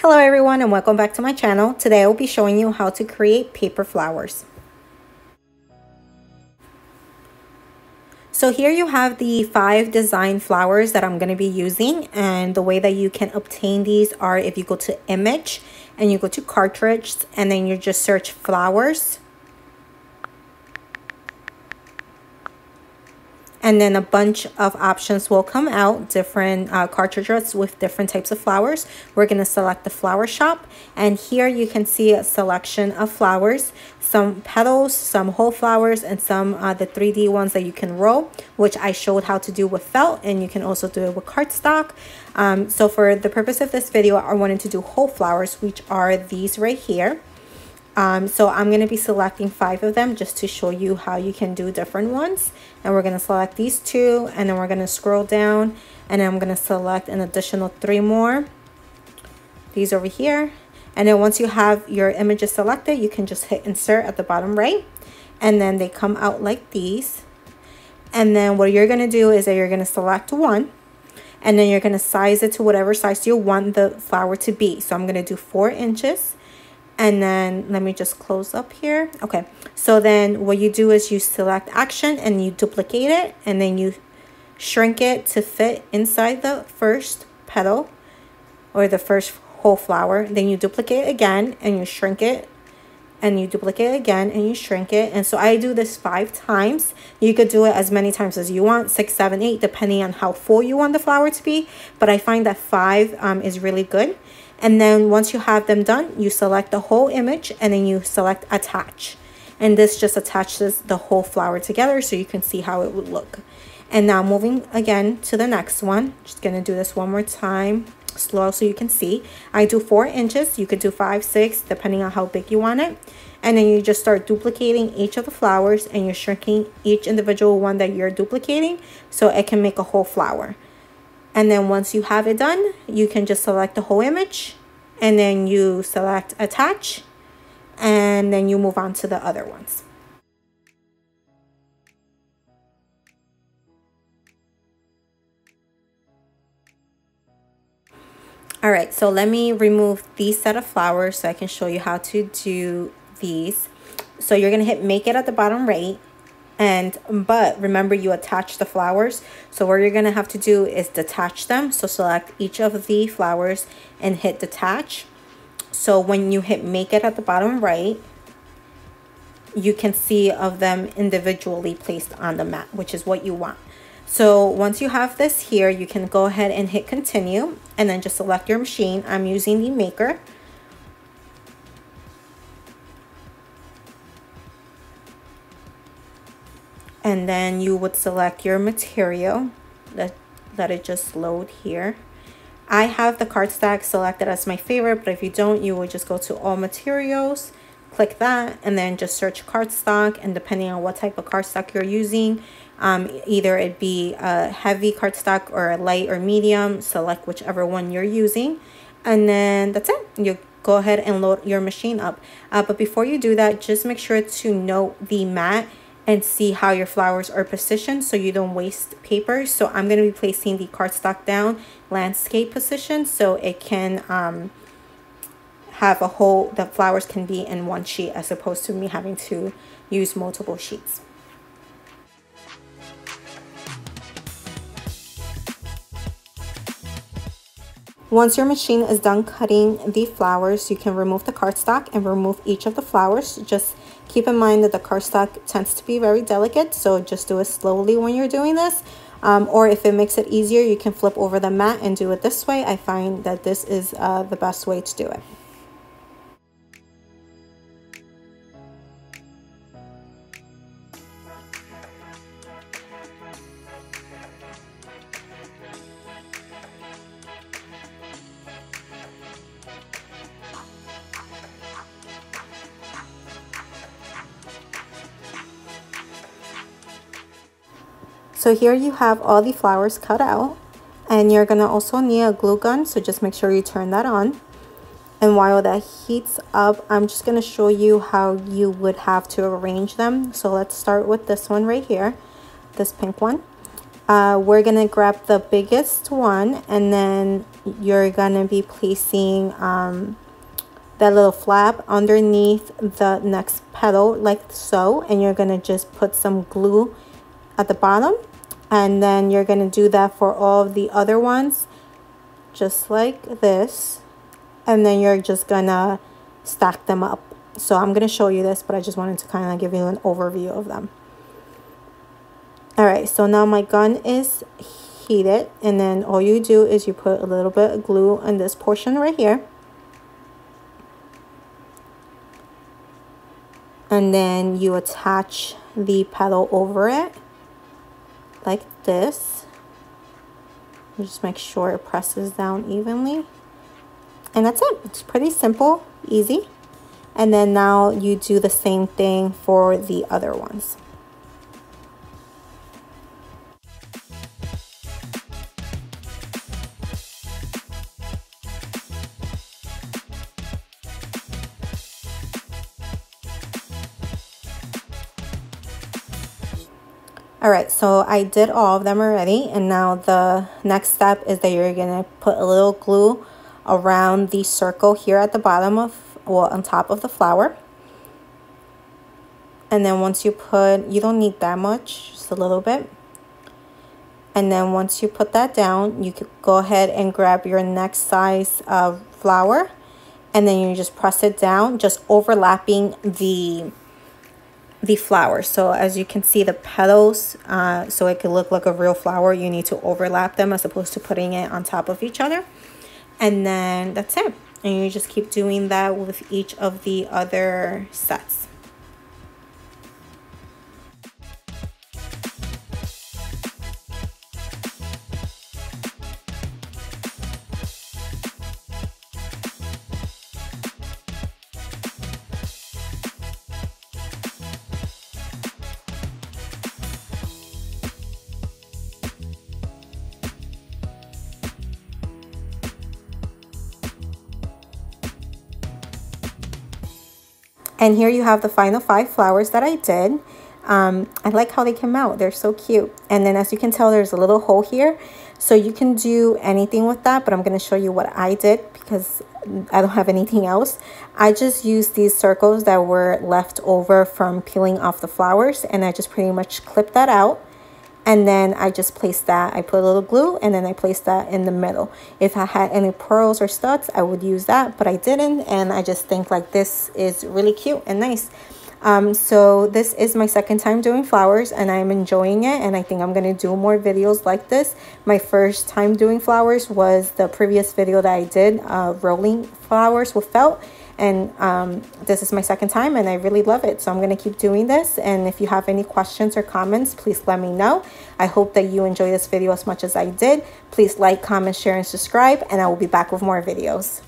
Hello everyone and welcome back to my channel. Today I will be showing you how to create paper flowers. So here you have the five design flowers that I'm going to be using and the way that you can obtain these are if you go to image and you go to cartridge and then you just search flowers and then a bunch of options will come out different uh, cartridges with different types of flowers. We're going to select the flower shop and here you can see a selection of flowers. Some petals some whole flowers and some uh, the 3d ones that you can roll which i showed how to do with felt and you can also do it with cardstock. Um, so for the purpose of this video i wanted to do whole flowers which are these right here um, so I'm going to be selecting five of them just to show you how you can do different ones. And we're going to select these two and then we're going to scroll down and I'm going to select an additional three more. These over here. And then once you have your images selected, you can just hit insert at the bottom right. And then they come out like these. And then what you're going to do is that you're going to select one and then you're going to size it to whatever size you want the flower to be. So I'm going to do four inches and then let me just close up here. Okay. So then what you do is you select action and you duplicate it and then you shrink it to fit inside the first petal or the first whole flower. Then you duplicate again and you shrink it and you duplicate again and you shrink it. And so I do this five times. You could do it as many times as you want six seven eight depending on how full you want the flower to be. But I find that five um, is really good and then once you have them done, you select the whole image and then you select attach. And this just attaches the whole flower together so you can see how it would look. And now moving again to the next one. Just gonna do this one more time slow so you can see. I do four inches. You could do five, six, depending on how big you want it. And then you just start duplicating each of the flowers and you're shrinking each individual one that you're duplicating so it can make a whole flower. And then once you have it done, you can just select the whole image and then you select attach and then you move on to the other ones. All right, so let me remove these set of flowers so I can show you how to do these. So you're gonna hit make it at the bottom right and but remember you attach the flowers. So what you're gonna have to do is detach them. So select each of the flowers and hit detach. So when you hit make it at the bottom right you can see of them individually placed on the mat which is what you want. So once you have this here you can go ahead and hit continue and then just select your machine. I'm using the maker and then you would select your material. Let, let it just load here. I have the cardstock selected as my favorite but if you don't you would just go to all materials click that and then just search cardstock and depending on what type of cardstock you're using um, either it be a heavy cardstock or a light or medium select whichever one you're using. And then that's it. You go ahead and load your machine up. Uh, but before you do that just make sure to note the mat and see how your flowers are positioned so you don't waste paper. So I'm going to be placing the cardstock down landscape position so it can um, have a whole, the flowers can be in one sheet as opposed to me having to use multiple sheets. Once your machine is done cutting the flowers, you can remove the cardstock and remove each of the flowers. Just keep in mind that the cardstock tends to be very delicate, so just do it slowly when you're doing this. Um, or if it makes it easier, you can flip over the mat and do it this way. I find that this is uh, the best way to do it. So here you have all the flowers cut out and you're to also need a glue gun. So just make sure you turn that on. And while that heats up, I'm just to show you how you would have to arrange them. So let's start with this one right here, this pink one. uh, we're gonna grab the biggest one and then you're gonna be placing um, that little flap underneath the next petal like so and you're gonna just put some glue at the bottom and then you're gonna do that for all of the other ones just like this. And then you're just gonna stack them up. So I'm gonna show you this but I just wanted to kind of give you an overview of them. All right so now my gun is heated and then all you do is you put a little bit of glue on this portion right here. And then you attach the petal over it like this. Just make sure it presses down evenly. And that's it. It's pretty simple easy. And then now you do the same thing for the other ones All right, so I did all of them already. And now the next step is that you're gonna put a little glue around the circle here at the bottom of, well, on top of the flower. And then once you put, you don't need that much, just a little bit. And then once you put that down, you could go ahead and grab your next size of flower. And then you just press it down, just overlapping the the flower. So as you can see the petals, uh, so it could look like a real flower, you need to overlap them as opposed to putting it on top of each other. And then that's it. And you just keep doing that with each of the other sets. And here you have the final five flowers that I did. Um, I like how they came out. They're so cute. And then as you can tell, there's a little hole here. So you can do anything with that, but I'm going to show you what I did because I don't have anything else. I just used these circles that were left over from peeling off the flowers and I just pretty much clipped that out and then I just placed that I put a little glue and then I placed that in the middle if I had any pearls or studs I would use that but I didn't and I just think like this is really cute and nice um, so this is my second time doing flowers and I'm enjoying it and I think I'm going to do more videos like this. My first time doing flowers was the previous video that I did, uh, rolling flowers with felt and um, this is my second time and I really love it. So I'm going to keep doing this. And if you have any questions or comments, please let me know. I hope that you enjoy this video as much as I did. Please like, comment, share, and subscribe. And I will be back with more videos.